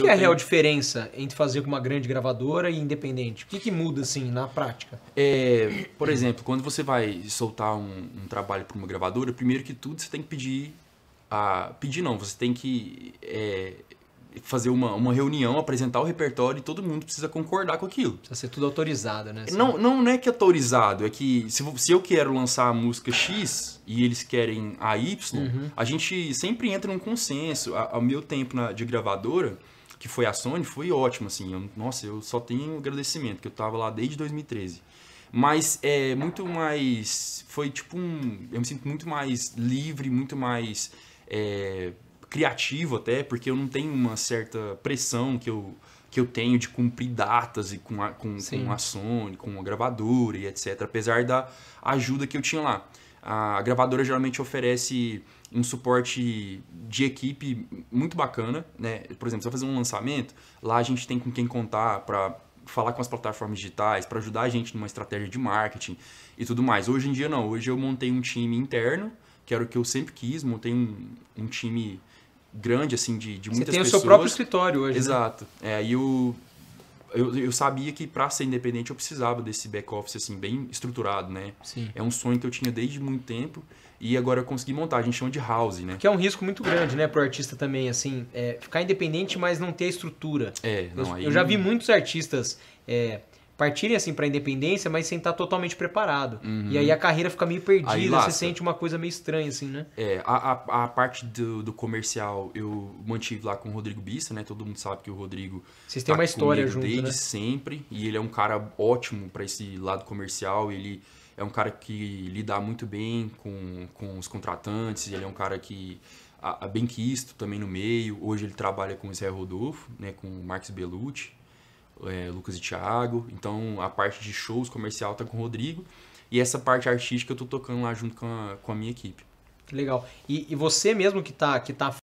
O que é a real diferença entre fazer com uma grande gravadora e independente? O que, que muda, assim, na prática? É, por exemplo, quando você vai soltar um, um trabalho para uma gravadora, primeiro que tudo você tem que pedir. A, pedir não, você tem que é, fazer uma, uma reunião, apresentar o repertório e todo mundo precisa concordar com aquilo. Precisa ser tudo autorizado, né? Não, não, não é que é autorizado, é que se, se eu quero lançar a música X e eles querem a Y, Uhum. a gente sempre entra num consenso. A- Ao meu tempo na, de gravadora, que foi a Sony, foi ótimo, assim. Eu- nossa, eu só tenho agradecimento, que eu tava lá desde 2013. Mas é muito mais. Foi tipo um. Eu me sinto muito mais livre, muito mais é, criativo até, porque eu não tenho uma certa pressão que eu, que eu tenho de cumprir datas e com a, com, Sim. com a Sony, com a gravadora e etc. Apesar da ajuda que eu tinha lá. A gravadora geralmente oferece um suporte de equipe muito bacana, né? Por exemplo, você vai fazer um lançamento, lá a gente tem com quem contar para falar com as plataformas digitais, para ajudar a gente numa estratégia de marketing e tudo mais. Hoje em dia não, hoje eu montei um time interno, que era o que eu sempre quis, montei um, um time grande assim de, de Você muitas tem o pessoas. seu próprio escritório hoje, né? Exato. É, aí eu, eu, eu sabia que para ser independente eu precisava desse back office assim bem estruturado, né? Sim. É um sonho que eu tinha desde muito tempo e agora eu consegui montar. A gente chama de house, né? Que é um risco muito grande, né, pro artista também, assim, é, ficar independente, mas não ter estrutura. É, Eu, não, aí... eu já vi muitos artistas é, partirem assim pra independência, mas sem estar totalmente preparado. E aí a carreira fica meio Uhum. Aí perdida, você sente uma coisa meio estranha, assim, né? É, a, a, a parte do, do comercial eu mantive lá com o Rodrigo Bissa, né? Todo mundo sabe que o Rodrigo Vocês têm tá uma história junto, desde né? sempre e ele é um cara ótimo para esse lado comercial. Ele é um cara que lida muito bem com, com os contratantes. Ele é um cara que a, a bem quisto também no meio. Hoje ele trabalha com o Israel Rodolfo, né? Com o Marcos Bellucci, é, Lucas e Thiago. Então a parte de shows comercial tá com o Rodrigo e essa parte artística eu tô tocando lá junto com a, com a minha equipe. Que legal. E, e você mesmo que tá, que tá